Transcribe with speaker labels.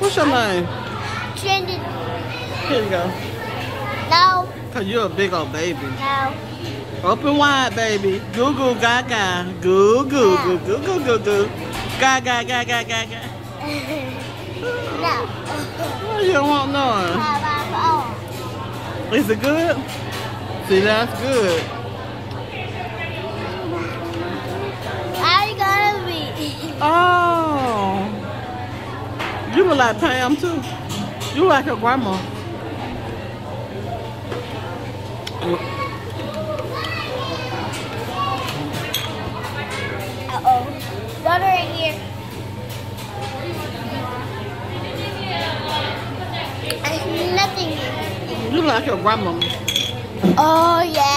Speaker 1: What's your name?
Speaker 2: Trended.
Speaker 1: Here you go.
Speaker 2: No.
Speaker 1: Cause you're a big old baby.
Speaker 2: No.
Speaker 1: Open wide, baby. Goo goo gaga. Goo goo goo goo goo goo goo. Gaga gaga gaga.
Speaker 2: no.
Speaker 1: What you don't want none? Oh. Is it good? See, that's good. You look like Pam too. You like your grandma.
Speaker 2: Uh oh. Water right here. There's nothing here.
Speaker 1: You look like your grandma.
Speaker 2: Oh yeah.